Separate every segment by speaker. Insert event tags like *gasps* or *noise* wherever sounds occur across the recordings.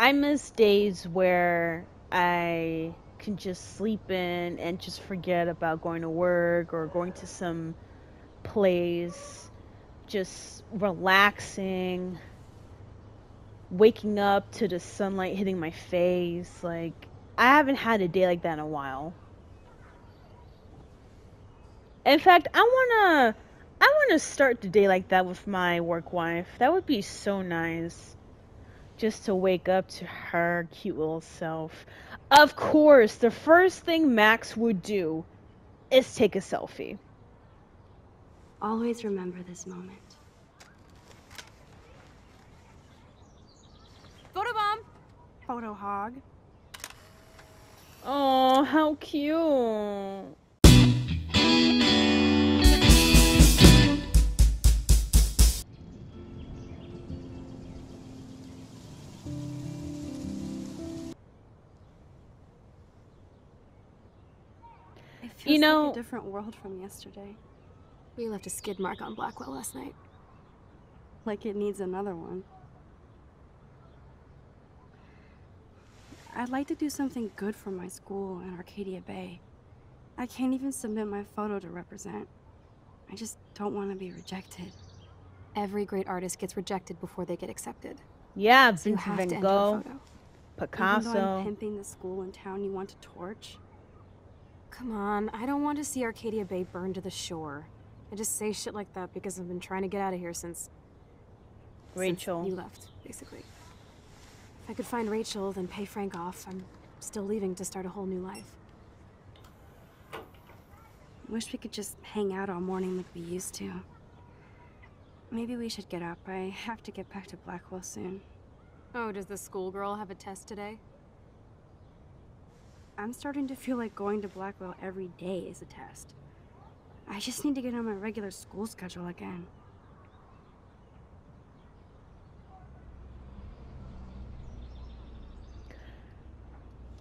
Speaker 1: I miss days where I can just sleep in and just forget about going to work or going to some place, just relaxing, waking up to the sunlight hitting my face. Like, I haven't had a day like that in a while. In fact, I wanna I wanna start the day like that with my work wife. That would be so nice. Just to wake up to her cute little self. Of course, the first thing Max would do is take a selfie.
Speaker 2: Always remember this moment.
Speaker 3: Photobomb!
Speaker 4: Photo hog.
Speaker 1: Oh, how cute. You know-
Speaker 4: like a different world from yesterday.
Speaker 2: We left a skid mark on Blackwell last night.
Speaker 4: Like it needs another one. I'd like to do something good for my school in Arcadia Bay. I can't even submit my photo to represent. I just don't want to be rejected.
Speaker 2: Every great artist gets rejected before they get accepted.
Speaker 1: Yeah,
Speaker 2: So you
Speaker 1: Vincent
Speaker 2: have
Speaker 1: Van
Speaker 2: to enter a
Speaker 1: Gogh,
Speaker 2: photo.
Speaker 4: Even though I'm pimping the school in town you want to torch.
Speaker 2: Come on, I don't want to see Arcadia Bay burned to the shore. I just say shit like that because I've been trying to get out of here since.
Speaker 1: Rachel.
Speaker 2: Since you left, basically. If I could find Rachel, then pay Frank off. I'm still leaving to start a whole new life.
Speaker 4: Wish we could just hang out all morning like we used to. Maybe we should get up. I have to get back to Blackwell soon.
Speaker 2: Oh, does the schoolgirl have a test today?
Speaker 4: I'm starting to feel like going to Blackwell every day is a test. I just need to get on my regular school schedule again.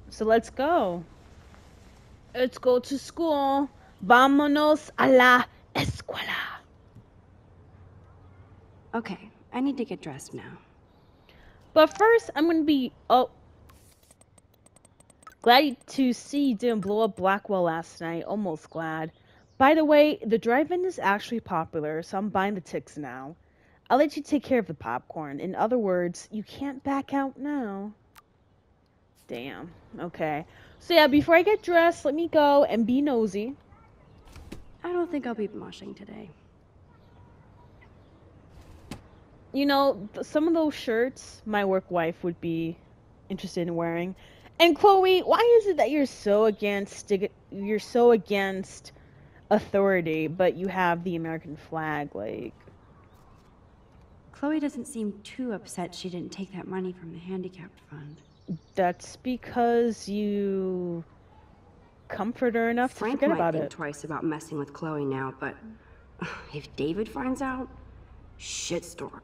Speaker 1: So let's go. Let's go to school. Vámonos a la escuela.
Speaker 4: Okay, I need to get dressed now.
Speaker 1: But first, I'm gonna be. Oh. Glad to see you didn't blow up Blackwell last night. Almost glad. By the way, the drive in is actually popular, so I'm buying the tickets now. I'll let you take care of the popcorn. In other words, you can't back out now. Damn. Okay. So, yeah, before I get dressed, let me go and be nosy.
Speaker 4: I don't think I'll be moshing today.
Speaker 1: you know, some of those shirts my work wife would be interested in wearing. And Chloe, why is it that you're so against you're so against authority, but you have the American flag? Like,
Speaker 4: Chloe doesn't seem too upset she didn't take that money from the handicapped fund.
Speaker 1: that's because you comfort her enough
Speaker 4: Frank
Speaker 1: to forget
Speaker 4: might
Speaker 1: about
Speaker 4: think
Speaker 1: it.
Speaker 4: twice about messing with Chloe now, but *sighs* if David finds out, shitstorm.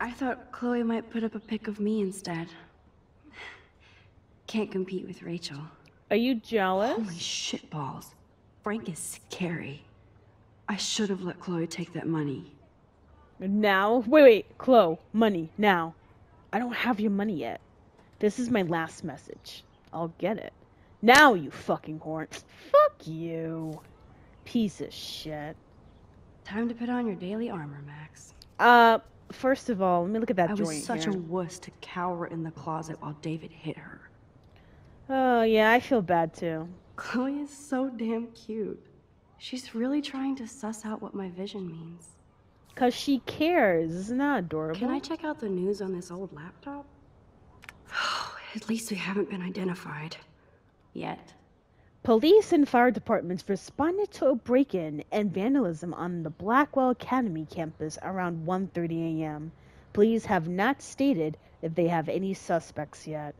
Speaker 4: I thought Chloe might put up a pic of me instead. Can't compete with Rachel.
Speaker 1: Are you jealous?
Speaker 4: Holy shitballs. Frank is scary. I should have let Chloe take that money.
Speaker 1: Now, wait, wait, Chloe, money now. I don't have your money yet. This is my last message. I'll get it. Now, you fucking whore. Fuck you. Piece of shit.
Speaker 4: Time to put on your daily armor, Max.
Speaker 1: Uh, first of all, let me look at that
Speaker 4: I
Speaker 1: joint
Speaker 4: was such
Speaker 1: here.
Speaker 4: a wuss to cower in the closet while David hit her.
Speaker 1: Oh, yeah, I feel bad too.
Speaker 4: Chloe is so damn cute. She's really trying to suss out what my vision means.
Speaker 1: Cause she cares. Isn't that adorable?
Speaker 4: Can I check out the news on this old laptop? *sighs* At least we haven't been identified. Yet.
Speaker 1: Police and fire departments responded to a break-in and vandalism on the Blackwell Academy campus around 1:30 a.m. Police have not stated if they have any suspects yet.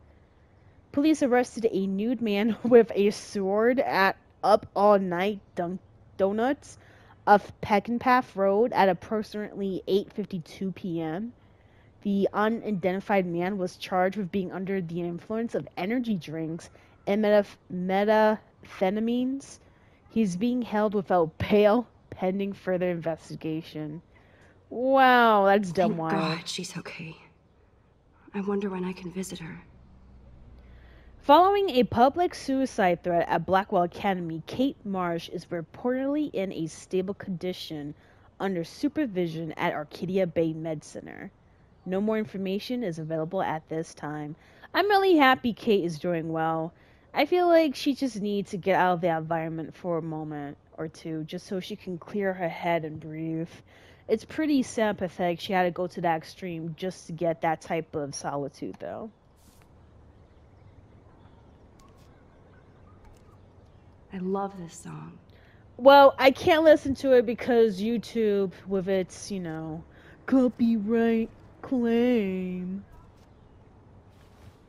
Speaker 1: Police arrested a nude man *laughs* with a sword at Up All Night Dun- Donuts of Peckinpah Road at approximately 8:52 p.m. The unidentified man was charged with being under the influence of energy drinks and meta- methamphetamines. He's being held without bail pending further investigation. Wow, that's dumb
Speaker 4: Thank
Speaker 1: wild.
Speaker 4: God she's okay. I wonder when I can visit her.
Speaker 1: Following a public suicide threat at Blackwell Academy, Kate Marsh is reportedly in a stable condition under supervision at Arcadia Bay Med Center. No more information is available at this time. I'm really happy Kate is doing well. I feel like she just needs to get out of the environment for a moment or two just so she can clear her head and breathe. It's pretty sympathetic she had to go to that extreme just to get that type of solitude though.
Speaker 4: I love this song.
Speaker 1: Well, I can't listen to it because YouTube, with its, you know, copyright claim.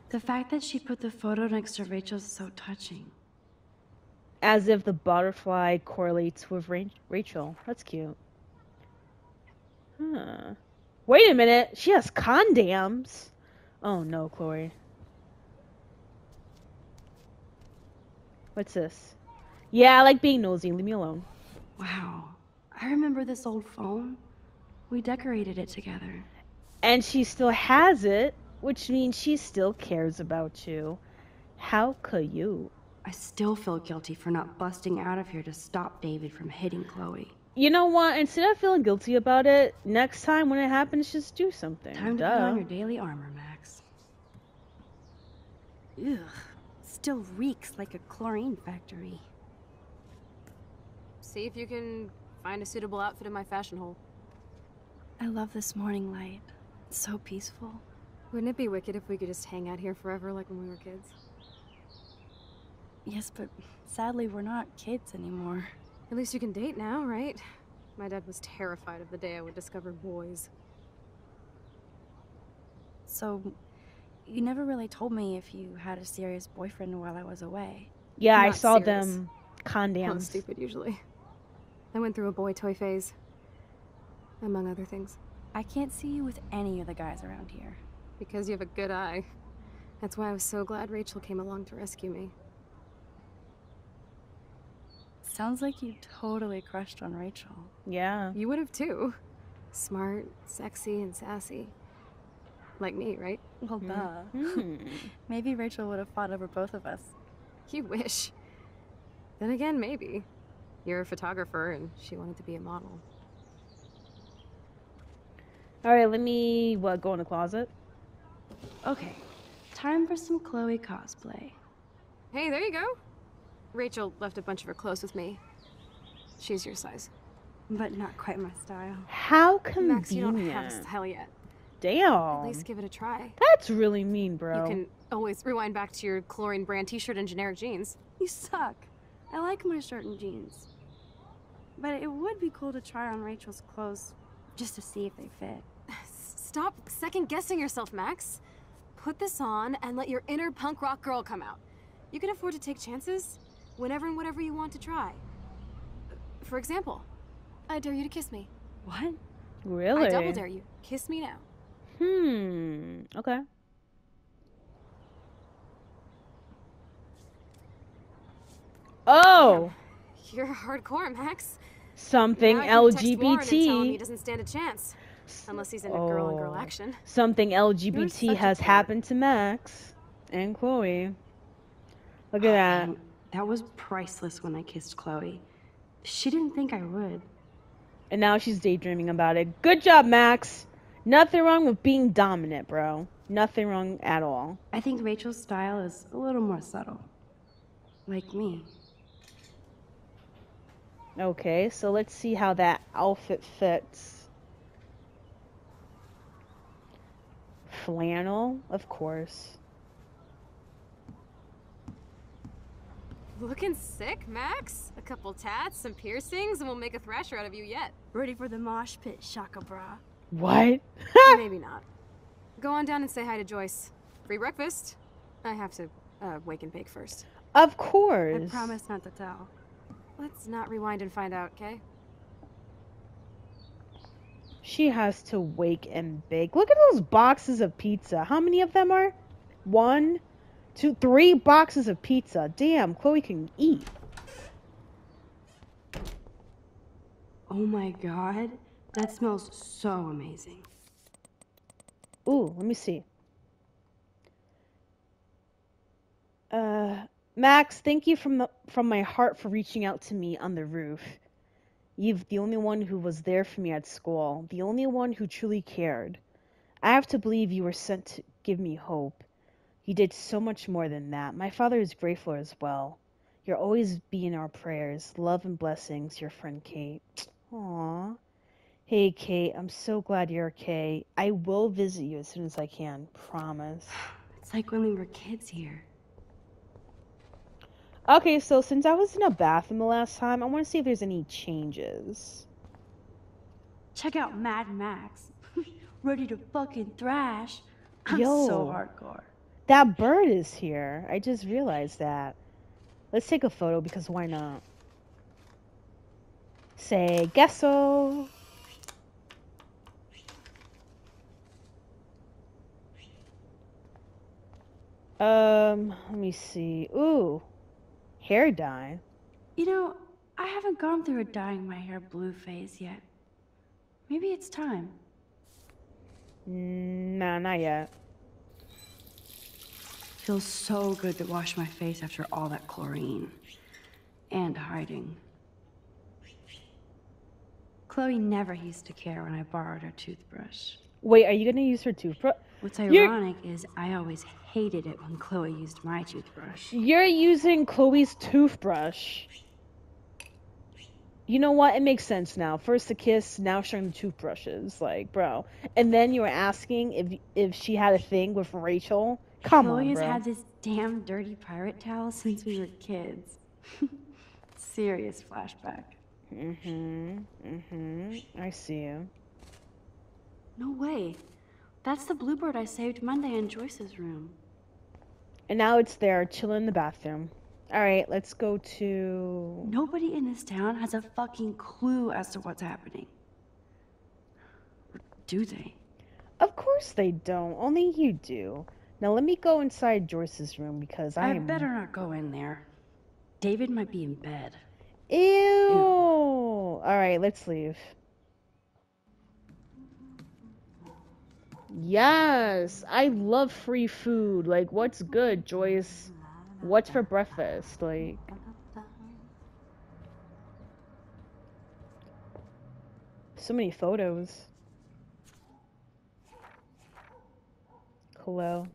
Speaker 4: The fact that she put the photo next to Rachel's is so touching.
Speaker 1: As if the butterfly correlates with Ra- Rachel. That's cute. Huh. Wait a minute. She has condoms. Oh no, Chloe. What's this? Yeah, I like being nosy. Leave me alone.
Speaker 4: Wow. I remember this old phone. We decorated it together.
Speaker 1: And she still has it, which means she still cares about you. How could you?
Speaker 4: I still feel guilty for not busting out of here to stop David from hitting Chloe.
Speaker 1: You know what? Instead of feeling guilty about it, next time when it happens, just do something.
Speaker 4: Time to
Speaker 1: Duh.
Speaker 4: put on your daily armor, Max. Ugh. Still reeks like a chlorine factory.
Speaker 2: See if you can find a suitable outfit in my fashion hole.
Speaker 4: I love this morning light. It's so peaceful.
Speaker 2: Wouldn't it be wicked if we could just hang out here forever like when we were kids?
Speaker 4: Yes, but sadly, we're not kids anymore.
Speaker 2: At least you can date now, right? My dad was terrified of the day I would discover boys.
Speaker 4: So, you never really told me if you had a serious boyfriend while I was away.
Speaker 1: Yeah, I saw
Speaker 2: serious.
Speaker 1: them
Speaker 2: I'm stupid usually. I went through a boy toy phase, among other things.
Speaker 4: I can't see you with any of the guys around here.
Speaker 2: Because you have a good eye. That's why I was so glad Rachel came along to rescue me.
Speaker 4: Sounds like you totally crushed on Rachel.
Speaker 1: Yeah.
Speaker 2: You would have too. Smart, sexy, and sassy. Like me, right?
Speaker 4: Well, duh.
Speaker 1: Hmm. *laughs*
Speaker 4: Maybe Rachel would have fought over both of us.
Speaker 2: You wish. Then again, maybe. You're a photographer and she wanted to be a model.
Speaker 1: All right, let me what go in the closet.
Speaker 4: Okay, time for some Chloe cosplay.
Speaker 2: Hey, there you go. Rachel left a bunch of her clothes with me. She's your size.
Speaker 4: But not quite my style.
Speaker 1: How convenient.
Speaker 2: Max, you don't have a
Speaker 1: convenient.
Speaker 2: style yet.
Speaker 1: Damn.
Speaker 2: At least give it a try.
Speaker 1: That's really mean, bro.
Speaker 2: You can always rewind back to your chlorine brand t-shirt and generic jeans.
Speaker 4: You suck. I like my shirt and jeans. But it would be cool to try on Rachel's clothes just to see if they fit.
Speaker 2: Stop second guessing yourself, Max. Put this on and let your inner punk rock girl come out. You can afford to take chances whenever and whatever you want to try. For example, I dare you to kiss me.
Speaker 4: What?
Speaker 1: really?
Speaker 2: I double dare you. Kiss me now.
Speaker 1: Hmm. Okay. Oh,
Speaker 2: You're hardcore, Max.
Speaker 1: something
Speaker 2: Now I can text Warren and tell him he
Speaker 1: LGBT.
Speaker 2: doesn't stand a chance. Unless he's into girl on girl
Speaker 1: Oh.
Speaker 2: action.
Speaker 1: Something LGBT has happened to Max and Chloe. Look at that.
Speaker 4: Man, that was priceless when I kissed Chloe. She didn't think I would.
Speaker 1: And now she's daydreaming about it. Good job, Max. Nothing wrong with being dominant, bro. Nothing wrong at all.
Speaker 4: I think Rachel's style is a little more subtle. Like me.
Speaker 1: Okay, so let's see how that outfit fits. Flannel, of course.
Speaker 2: Looking sick, Max? A couple tats, some piercings, and we'll make a thrasher out of you yet.
Speaker 4: Ready for the mosh pit, Shaka Bra.
Speaker 1: What? *laughs*
Speaker 2: Maybe not. Go on down and say hi to Joyce. Free breakfast. I have to uh, wake and bake first.
Speaker 1: of course.
Speaker 4: I promise not to tell.
Speaker 2: Let's not rewind and find out, okay?
Speaker 1: She has to wake and bake. Look at those boxes of pizza. How many of them are? One, two, three boxes of pizza. Damn, Chloe can eat.
Speaker 4: Oh my god, that smells so amazing.
Speaker 1: Ooh, let me see. Uh, Max, thank you from the from my heart for reaching out to me on the roof. You've the only one who was there for me at school, the only one who truly cared. I have to believe you were sent to give me hope. You did so much more than that. My father is grateful as well. You'll always be in our prayers. Love and blessings, your friend Kate. Aww. Hey, Kate, I'm so glad you're okay. I will visit you as soon as I can. Promise. *sighs*
Speaker 4: It's like when we were kids here.
Speaker 1: Okay, so since I was in a bathroom the last time, I want to see if there's any changes.
Speaker 4: Check out Mad Max. *laughs* Ready to fucking thrash. I'm
Speaker 1: Yo.
Speaker 4: so hardcore.
Speaker 1: That bird is here. I just realized that. Let's take a photo because why not? Say gesso. Um, let me see. Ooh, hair dye.
Speaker 4: You know, I haven't gone through a dyeing my hair blue phase yet. Maybe it's time.
Speaker 1: Mm, nah, not yet.
Speaker 4: Feels so good to wash my face after all that chlorine. And hiding. Chloe never used to care when I borrowed her toothbrush.
Speaker 1: Wait, are you gonna use her toothbrush?
Speaker 4: What's
Speaker 1: You're-
Speaker 4: ironic is I always hated it when Chloe used my toothbrush.
Speaker 1: You're using Chloe's toothbrush. You know what? It makes sense now. First the kiss, now showing the toothbrushes. Like, bro. And then you were asking if if she had a thing with Rachel. Come
Speaker 4: Chloe
Speaker 1: on,
Speaker 4: has
Speaker 1: bro.
Speaker 4: had this damn dirty pirate towel since we were kids. *laughs* Serious flashback.
Speaker 1: Mm-hmm. Mm-hmm. I see you.
Speaker 4: No way. That's the bluebird I saved Monday in Joyce's room.
Speaker 1: And now it's there, chilling in the bathroom. All right, let's go to.
Speaker 4: Nobody in this town has a fucking clue as to what's happening. Or do they?
Speaker 1: Of course they don't. Only you do. Now let me go inside Joyce's room because I
Speaker 4: I
Speaker 1: am.
Speaker 4: better not go in there. David might be in bed.
Speaker 1: Ew. All right, let's leave. Yes, I love free food. Like, what's good, Joyce? What's for breakfast? Like, so many photos. Hello.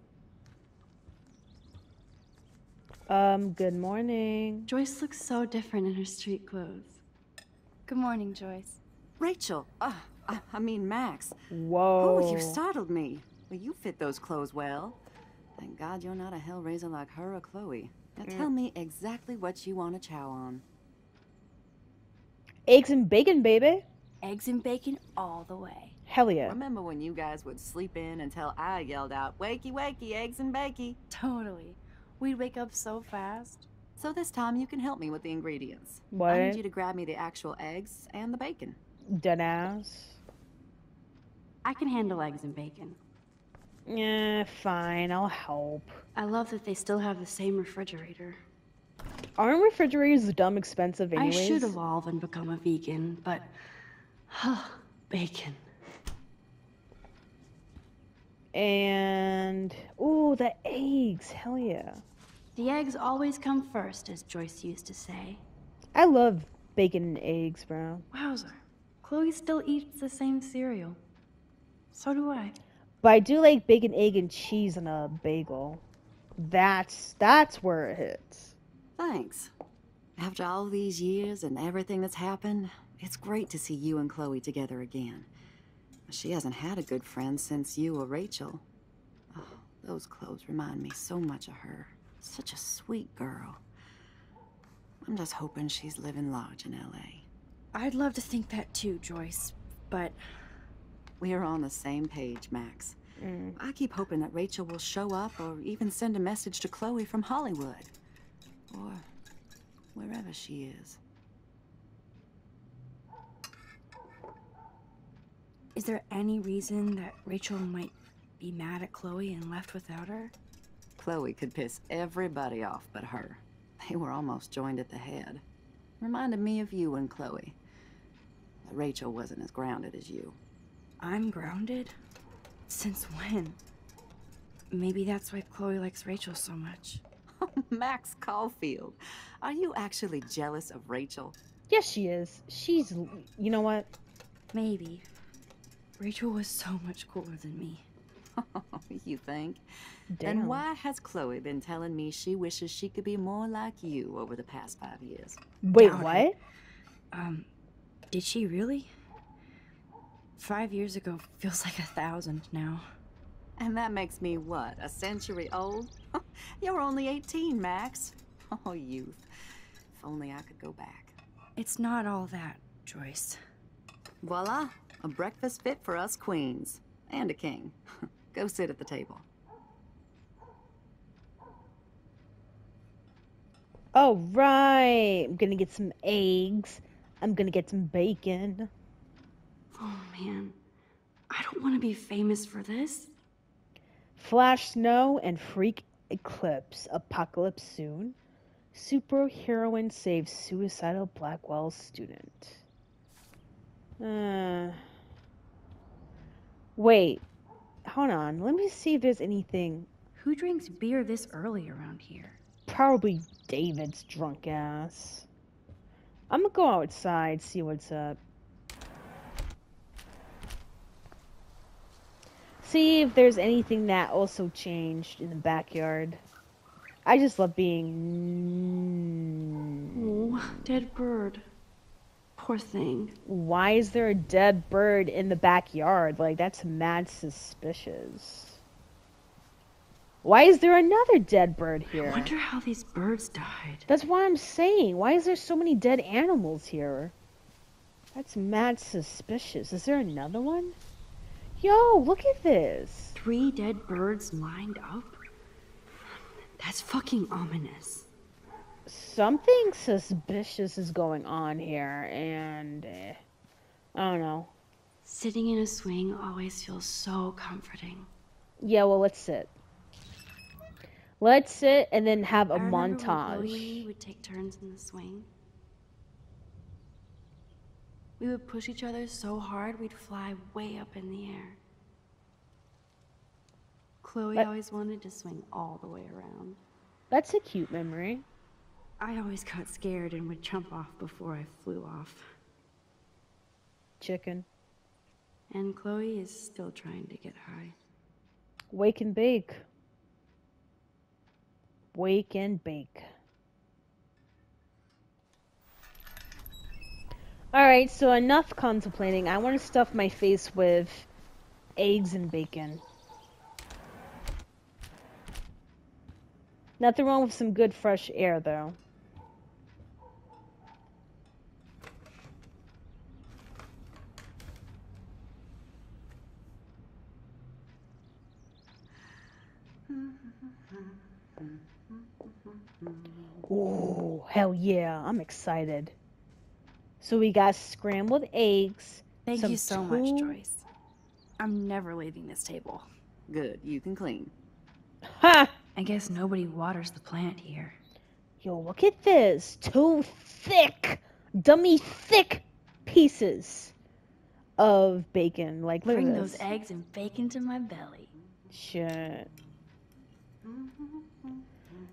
Speaker 1: Um, good morning.
Speaker 4: Joyce looks so different in her street clothes.
Speaker 3: Good morning, Joyce.
Speaker 5: Rachel, uh, I, I mean Max.
Speaker 1: Whoa.
Speaker 5: Oh, you startled me. Well, you fit those clothes well. Thank God you're not a hellraiser like her or Chloe. Now mm. tell me exactly what you want to chow on.
Speaker 1: Eggs and bacon, baby.
Speaker 4: Eggs and bacon all the way.
Speaker 1: Hell yeah.
Speaker 5: Remember when you guys would sleep in until I yelled out, wakey, wakey, eggs and bakey?
Speaker 3: Totally. We'd wake up so fast.
Speaker 5: So this time you can help me with the ingredients.
Speaker 1: What?
Speaker 5: I need you to grab me the actual eggs and the bacon.
Speaker 1: Deadass.
Speaker 4: I can handle eggs and bacon.
Speaker 1: Yeah, fine. I'll help.
Speaker 4: I love that they still have the same refrigerator.
Speaker 1: Aren't refrigerators dumb expensive anyways?
Speaker 4: I should evolve and become a vegan, but Huh, bacon.
Speaker 1: And ooh, the eggs. Hell yeah.
Speaker 4: The eggs always come first, as Joyce used to say.
Speaker 1: I love bacon and eggs, bro.
Speaker 4: Wowzer. Chloe still eats the same cereal. So do I.
Speaker 1: But I do like bacon, egg, and cheese on a bagel. That's that's where it hits.
Speaker 5: Thanks. After all these years and everything that's happened, it's great to see you and Chloe together again. She hasn't had a good friend since you or Rachel. Oh, those clothes remind me so much of her. Such a sweet girl. I'm just hoping she's living large in L.A.
Speaker 3: I'd love to think that too, Joyce. But
Speaker 5: We are on the same page, Max.
Speaker 1: Mm.
Speaker 5: I keep hoping that Rachel will show up or even send a message to Chloe from Hollywood. Or wherever she is.
Speaker 3: is there any reason that Rachel might be mad at Chloe and left without her?
Speaker 5: Chloe could piss everybody off but her. They were almost joined at the head. Reminded me of you and Chloe. But Rachel wasn't as grounded as you.
Speaker 3: I'm grounded? Since when? Maybe that's why Chloe likes Rachel so much. *laughs*
Speaker 5: Max Caulfield, are you actually jealous of Rachel?
Speaker 1: Yes, she is. She's. You know what?
Speaker 3: Maybe. Rachel was so much cooler than me. *laughs*
Speaker 5: you think?
Speaker 1: Damn.
Speaker 5: And why has Chloe been telling me she wishes she could be more like you over the past five years?
Speaker 1: Wait,
Speaker 3: Doubt it.
Speaker 1: what?
Speaker 3: Um, did she really? Five years ago feels like a thousand now.
Speaker 5: And that makes me what, a century old? *laughs* You're only 18, Max. *laughs* Oh, youth. If only I could go back.
Speaker 3: It's not all that, Joyce.
Speaker 5: Voila, a breakfast fit for us queens. And a king. *laughs* go sit at the table.
Speaker 1: Oh, right. I'm gonna get some eggs. I'm gonna get some bacon.
Speaker 4: Man, I don't want to be famous for this.
Speaker 1: Flash snow and freak eclipse. Apocalypse soon. Superheroine saves suicidal Blackwell student. Uh. Wait. Hold on. Let me see if there's anything.
Speaker 3: Who drinks beer this early around here?
Speaker 1: Probably David's drunk ass. I'm gonna go outside, see what's up. See if there's anything that also changed in the backyard. I just love being.
Speaker 4: Oh, dead bird. Poor thing.
Speaker 1: Why is there a dead bird in the backyard? Like, that's mad suspicious. Why is there another dead bird
Speaker 4: I
Speaker 1: here?
Speaker 4: wonder how these birds died.
Speaker 1: That's what I'm saying. Why is there so many dead animals here? That's mad suspicious. Is there another one? Yo, look at this.
Speaker 4: Three dead birds lined up? That's fucking ominous.
Speaker 1: Something suspicious is going on here, and eh, I don't know.
Speaker 4: Sitting in a swing always feels so comforting.
Speaker 1: Yeah, well, let's sit. Let's sit and then have a
Speaker 4: I montage. and would take turns in the swing. We would push each other so hard we'd fly way up in the air. Chloe
Speaker 1: But-
Speaker 4: always wanted to swing all the way around.
Speaker 1: That's a cute memory.
Speaker 4: I always got scared and would jump off before I flew off.
Speaker 1: Chicken.
Speaker 4: And Chloe is still trying to get high.
Speaker 1: Wake and bake. Wake and bake. Alright, so enough contemplating. I want to stuff my face with eggs and bacon. Nothing wrong with some good fresh air, though. Ooh, hell yeah, I'm excited. So we got scrambled eggs.
Speaker 3: Thank
Speaker 1: some
Speaker 3: you so much, Joyce. I'm never leaving this table.
Speaker 5: Good, you can clean.
Speaker 1: Ha!
Speaker 3: I guess nobody waters the plant here.
Speaker 1: Yo, look at this. Two thick, dummy thick pieces of bacon. Like, look
Speaker 3: Bring
Speaker 1: at
Speaker 3: those eggs and bacon to my belly.
Speaker 1: Shit.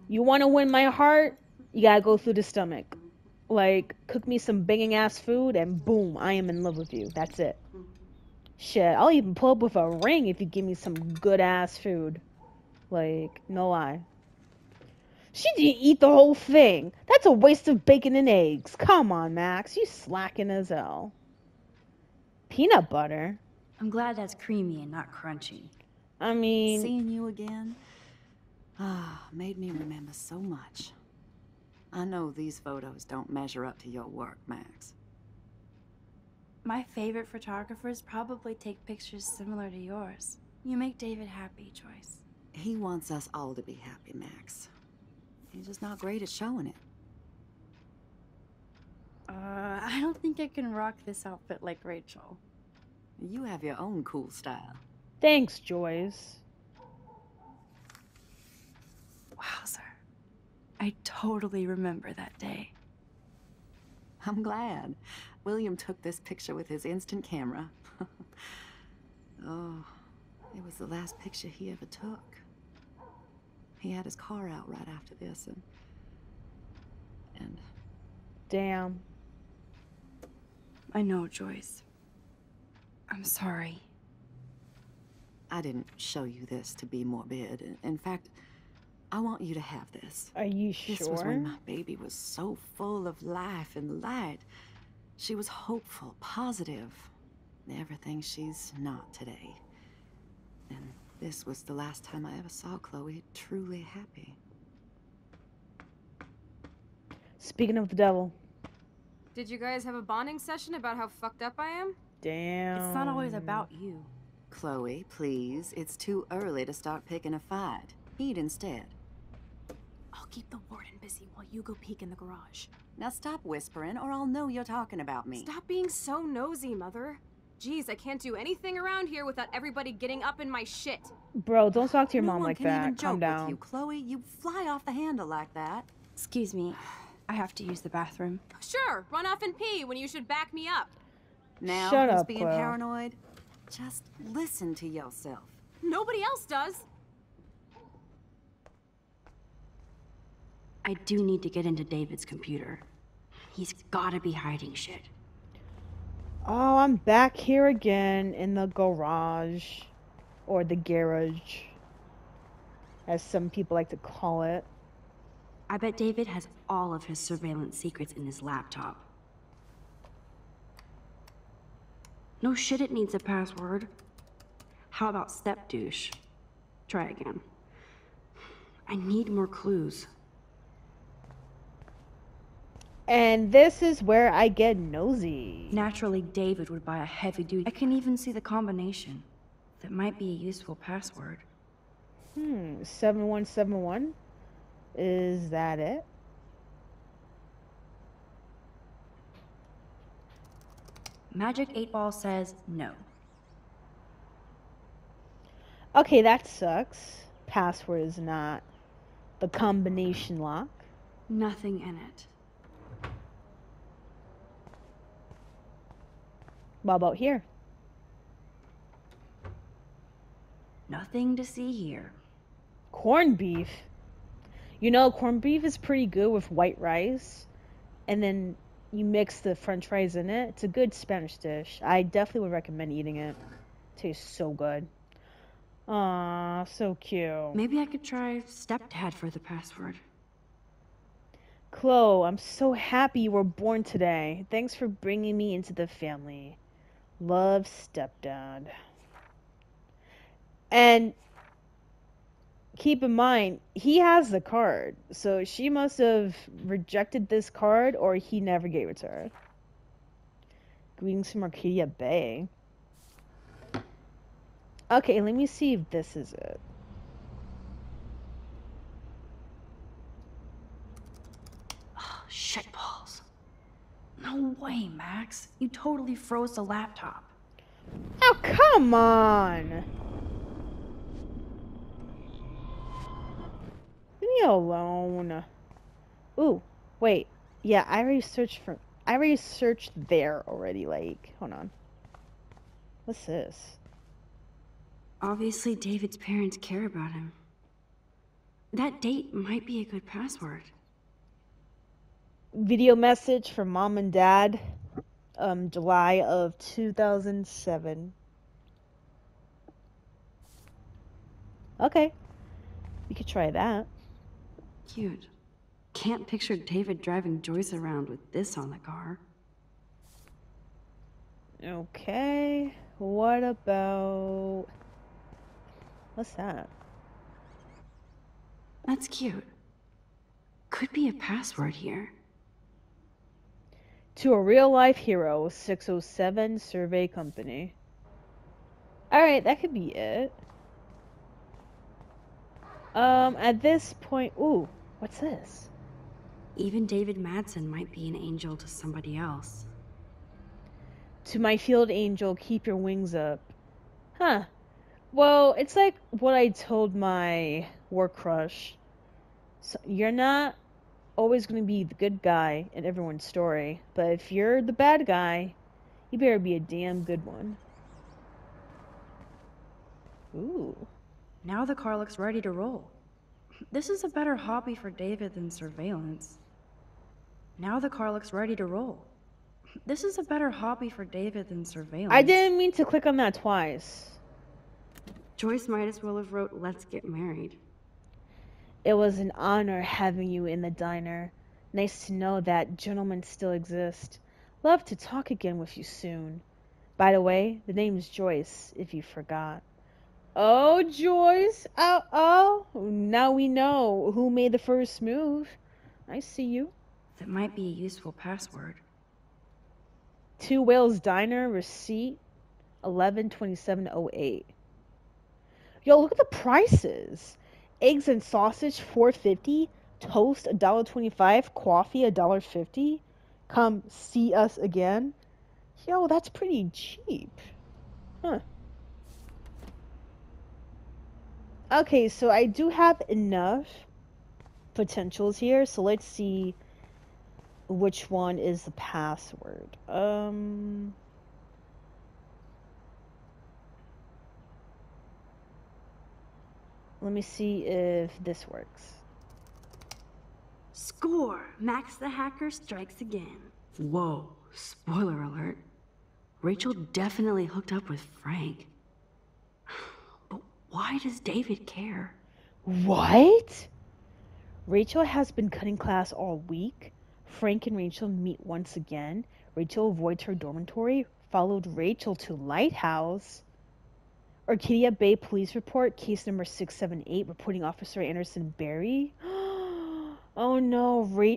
Speaker 1: You want to win my heart? You gotta go through the stomach. Like, cook me some banging ass food, and boom, I am in love with you. That's it. Shit, I'll even pull up with a ring if you give me some good ass food. Like, no lie. She didn't eat the whole thing. That's a waste of bacon and eggs. Come on, Max. You slacking as hell. Peanut butter?
Speaker 3: I'm glad that's creamy and not crunchy.
Speaker 1: I mean,
Speaker 5: Seeing you again, ah, made me remember so much. I know these photos don't measure up to your work, Max.
Speaker 3: My favorite photographers probably take pictures similar to yours. You make David happy, Joyce.
Speaker 5: He wants us all to be happy, Max. He's just not great at showing it.
Speaker 3: Uh, I don't think I can rock this outfit like Rachel.
Speaker 5: You have your own cool style.
Speaker 1: thanks, Joyce.
Speaker 3: Wowzer. I totally remember that day.
Speaker 5: I'm glad. William took this picture with his instant camera. *laughs* oh, it was the last picture he ever took. He had his car out right after this, and. And.
Speaker 1: Damn.
Speaker 4: I know, Joyce. I'm sorry.
Speaker 5: I didn't show you this to be morbid. In- In fact, I want you to have this.
Speaker 1: Are you sure?
Speaker 5: This was when my baby was so full of life and light. She was hopeful, positive. Everything she's not today. And this was the last time I ever saw Chloe truly happy.
Speaker 1: Speaking of the devil.
Speaker 2: Did you guys have a bonding session about how fucked up I am?
Speaker 1: Damn.
Speaker 4: It's not always about you.
Speaker 5: Chloe, please. It's too early to start picking a fight. Eat instead.
Speaker 2: I'll keep the warden busy while you go peek in the garage.
Speaker 5: Now stop whispering, or I'll know you're talking about me.
Speaker 2: Stop being so nosy, Mother. Jeez, I can't do anything around here without everybody getting up in my shit.
Speaker 1: Bro, don't talk to your
Speaker 5: no
Speaker 1: mom
Speaker 5: one
Speaker 1: like
Speaker 5: can
Speaker 1: that.
Speaker 5: Even
Speaker 1: Calm
Speaker 5: joke
Speaker 1: down.
Speaker 5: With you, Chloe, you fly off the handle like that.
Speaker 4: Excuse me. I have to use the bathroom.
Speaker 2: Sure, run off and pee when you should back me up.
Speaker 5: Now
Speaker 1: Shut
Speaker 5: who's
Speaker 1: up,
Speaker 5: being
Speaker 1: Chloe.
Speaker 5: paranoid? Just listen to yourself.
Speaker 2: Nobody else does.
Speaker 4: I do need to get into David's computer. He's gotta be hiding shit.
Speaker 1: Oh, I'm back here again in the garage. Or the garage. As some people like to call it.
Speaker 4: I bet David has all of his surveillance secrets in his laptop. No shit, it needs a password. How about step douche? Try again. I need more clues.
Speaker 1: And this is where I get nosy.
Speaker 4: Naturally, David would buy a heavy duty. I can even see the combination. That might be a useful password.
Speaker 1: Hmm, 7171? Is that it?
Speaker 4: Magic 8 Ball says no.
Speaker 1: Okay, that sucks. Password is not the combination lock.
Speaker 4: Nothing in it.
Speaker 1: What about here?
Speaker 4: Nothing to see here.
Speaker 1: Corned beef. You know, corned beef is pretty good with white rice. And then you mix the french fries in it. It's a good Spanish dish. I definitely would recommend eating it. Tastes so good. Aw, so cute.
Speaker 4: Maybe I could try stepdad for the password.
Speaker 1: Chloe, I'm so happy you were born today. Thanks for bringing me into the family. Love, stepdad. And keep in mind, he has the card. So she must have rejected this card or he never gave it to her. Greetings from Arcadia Bay. Okay, let me see if this is it.
Speaker 4: Oh, Shitballs. No way, Max. You totally froze the laptop.
Speaker 1: Oh, come on! Leave me alone. Ooh, wait. Yeah, I already searched for. I already searched there already. Like, hold on. What's this?
Speaker 4: Obviously, David's parents care about him. That date might be a good password.
Speaker 1: Video message from mom and dad. Um, July of 2007. Okay. We could try that.
Speaker 4: Cute. Can't picture David driving Joyce around with this on the car.
Speaker 1: Okay. What about. What's that?
Speaker 4: That's cute. Could be a password here.
Speaker 1: To a real life hero, 607 Survey Company. Alright, that could be it. Um, at this point. Ooh, what's this?
Speaker 4: Even David Madsen might be an angel to somebody else.
Speaker 1: To my field angel, keep your wings up. Huh. Well, it's like what I told my war crush. So you're not always going to be the good guy in everyone's story, but if you're the bad guy, you better be a damn good one. Ooh.
Speaker 4: Now the car looks ready to roll.
Speaker 3: This is a better hobby for David than surveillance. Now the car looks ready to roll. This is a better hobby for David than surveillance.
Speaker 1: I didn't mean to click on that twice.
Speaker 4: Joyce might as well have wrote, let's get married.
Speaker 1: It was an honor having you in the diner. Nice to know that gentlemen still exist. Love to talk again with you soon. By the way, the name's Joyce, if you forgot. Oh, Joyce. Oh, oh. Now we know who made the first move. I see you.
Speaker 3: That might be a useful password.
Speaker 1: Two Whales Diner receipt 112708. Yo, look at the prices. Eggs and sausage 450, toast $1.25, coffee $1.50. Come see us again. Yo, that's pretty cheap. Huh. Okay, so I do have enough potentials here, so let's see which one is the password. Um Let me see if this works.
Speaker 4: Score! Max the hacker strikes again. Whoa, spoiler alert. Rachel definitely hooked up with Frank. But why does David care?
Speaker 1: What? Rachel has been cutting class all week. Frank and Rachel meet once again. Rachel avoids her dormitory, followed Rachel to Lighthouse. Arcadia Bay Police Report, case number 678, reporting Officer Anderson Berry. *gasps* oh no, Ra-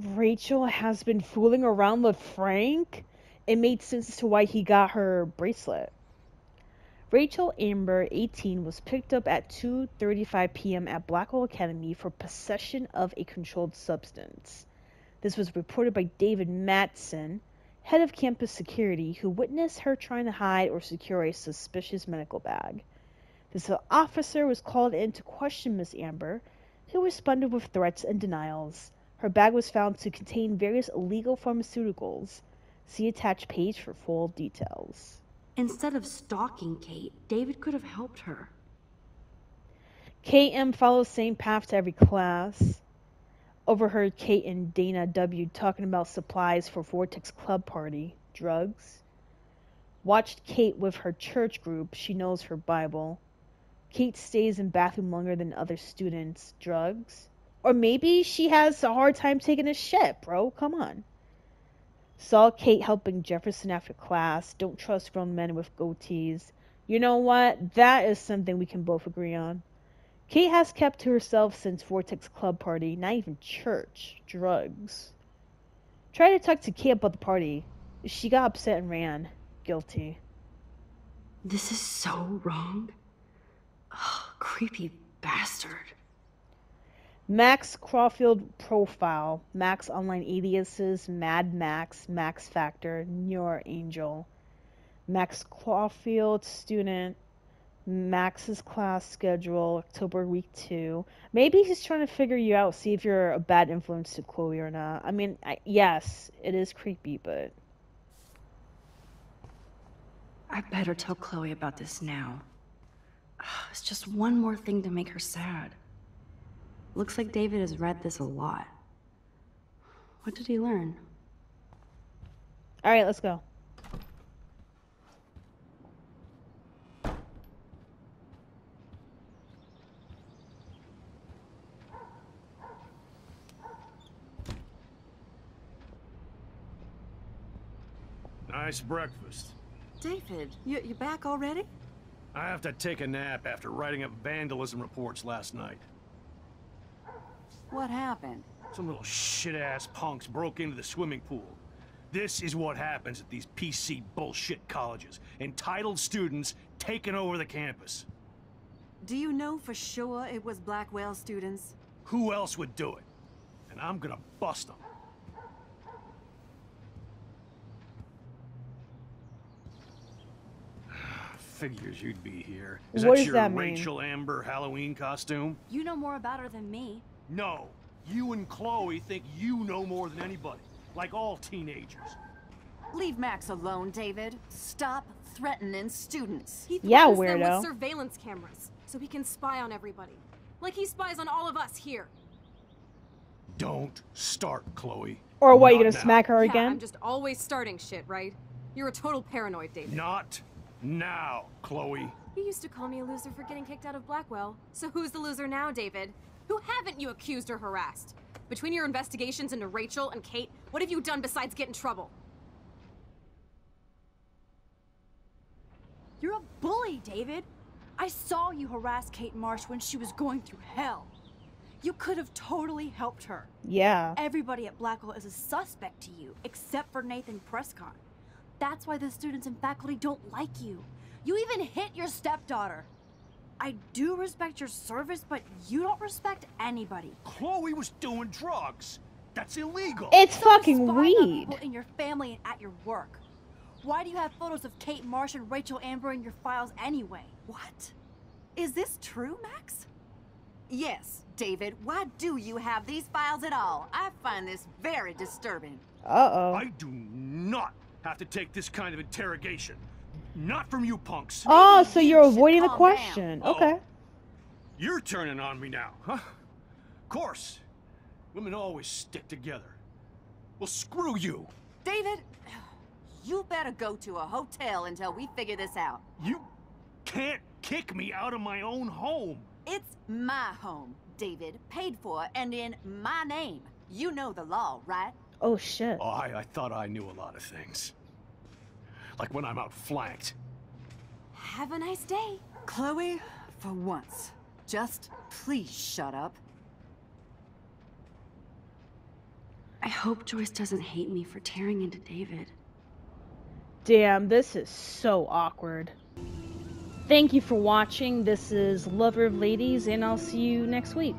Speaker 1: Rachel has been fooling around with Frank? It made sense as to why he got her bracelet. Rachel Amber, 18, was picked up at 2:35 p.m. at Blackwell Academy for possession of a controlled substance. This was reported by David Madsen, head of campus security, who witnessed her trying to hide or secure a suspicious medical bag. This officer was called in to question Miss Amber, who responded with threats and denials. Her bag was found to contain various illegal pharmaceuticals. See attached page for full details.
Speaker 4: Instead of stalking Kate, David could have helped her.
Speaker 1: KM follows same path to every class. Overheard Kate and Dana W. talking about supplies for Vortex Club party, drugs. Watched Kate with her church group. She knows her Bible. Kate stays in bathroom longer than other students. Drugs. Or maybe she has a hard time taking a shit, bro. Come on. Saw Kate helping Jefferson after class. Don't trust grown men with goatees. You know what? That is something we can both agree on. Kate has kept to herself since Vortex Club party, not even church, drugs. Tried to talk to Kate about the party. She got upset and ran. Guilty.
Speaker 4: This is so wrong. Ugh, creepy bastard.
Speaker 1: Max Caulfield profile, Max online aliases, Mad Max, Max Factor, Neuro Angel. Max Caulfield student, Max's class schedule, October week two. Maybe he's trying to figure you out, see if you're a bad influence to Chloe or not. I mean, I, yes, it is creepy, but.
Speaker 3: I better tell Chloe about this now. *sighs* It's just one more thing to make her sad. Looks like David has read this a lot. What did he learn?
Speaker 1: Alright, let's go.
Speaker 6: Nice breakfast.
Speaker 5: David, you, you back already?
Speaker 6: I have to take a nap after writing up vandalism reports last night.
Speaker 5: What happened?
Speaker 6: Some little shit-ass punks broke into the swimming pool. This is what happens at these PC bullshit colleges. Entitled students taking over the campus.
Speaker 5: Do you know for sure it was Blackwell students?
Speaker 6: Who else would do it? And I'm gonna bust them. Figures you'd be here. Is
Speaker 1: What
Speaker 6: that
Speaker 1: does
Speaker 6: your
Speaker 1: that mean?
Speaker 6: Rachel Amber Halloween costume?
Speaker 3: You know more about her than me.
Speaker 6: No. You and Chloe think you know more than anybody. Like all teenagers.
Speaker 5: Leave Max alone, David. Stop threatening students.
Speaker 2: He
Speaker 1: Yeah,
Speaker 2: threatens them
Speaker 1: weirdo.
Speaker 2: with surveillance cameras, so he can spy on everybody. Like he spies on all of us here.
Speaker 6: Don't start, Chloe.
Speaker 1: Or what, you gonna
Speaker 6: now.
Speaker 1: smack her again?
Speaker 2: Yeah,
Speaker 1: again?
Speaker 2: I'm just always starting shit, right? You're a total paranoid, David.
Speaker 6: Not now, Chloe.
Speaker 2: You used to call me a loser for getting kicked out of Blackwell. So who's the loser now, David? Who haven't you accused or harassed? Between your investigations into Rachel and Kate, what have you done besides get in trouble?
Speaker 4: You're a bully, David. I saw you harass Kate Marsh when she was going through hell. You could have totally helped her.
Speaker 1: Yeah.
Speaker 4: Everybody at Blackwell is a suspect to you, except for Nathan Prescott. That's why the students and faculty don't like you. You even hit your stepdaughter. I do respect your service, but you don't respect anybody.
Speaker 6: Chloe was doing drugs. That's illegal.
Speaker 1: It's
Speaker 4: So is
Speaker 1: fucking
Speaker 4: spying on
Speaker 1: weed.
Speaker 4: people in your family and at your work. Why do you have photos of Kate Marsh and Rachel Amber in your files anyway?
Speaker 5: What? Is this true, Max? Yes, David. Why do you have these files at all? I find this very disturbing.
Speaker 1: Uh-oh.
Speaker 6: I do not have to take this kind of interrogation. Not from you punks.
Speaker 1: Oh, so
Speaker 5: you
Speaker 1: you're avoiding the
Speaker 5: calm down.
Speaker 1: question.
Speaker 6: Oh.
Speaker 1: Okay.
Speaker 6: You're turning on me now, huh? Of course. Women always stick together. Well, screw you.
Speaker 5: David, you better go to a hotel until we figure this out.
Speaker 6: You can't kick me out of my own home.
Speaker 5: It's my home, David, paid for and in my name. You know the law, right?
Speaker 1: Oh, shit.
Speaker 6: Oh, I, I thought I knew a lot of things. Like when I'm outflanked.
Speaker 2: Have a nice day.
Speaker 5: Chloe, for once, just please shut up.
Speaker 7: I hope Joyce doesn't hate me for tearing into David.
Speaker 1: Damn, this is so awkward. Thank you for watching. This is Lover of Ladies, and I'll see you next week.